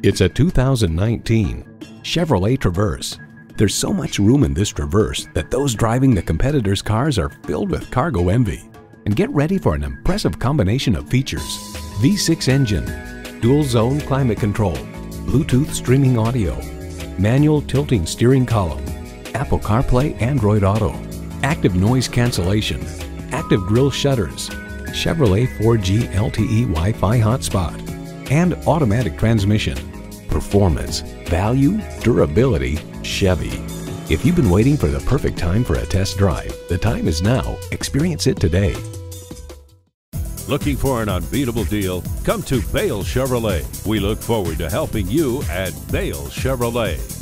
It's a 2019 Chevrolet Traverse. There's so much room in this Traverse that those driving the competitors' cars are filled with cargo envy. And get ready for an impressive combination of features. V6 engine, dual zone climate control, Bluetooth streaming audio, manual tilting steering column, Apple CarPlay Android Auto, active noise cancellation, active grille shutters, Chevrolet 4G LTE Wi-Fi hotspot, and automatic transmission. Performance, value, durability, Chevy. If you've been waiting for the perfect time for a test drive, the time is now. Experience it today. Looking for an unbeatable deal? Come to Bale Chevrolet. We look forward to helping you at Bale Chevrolet.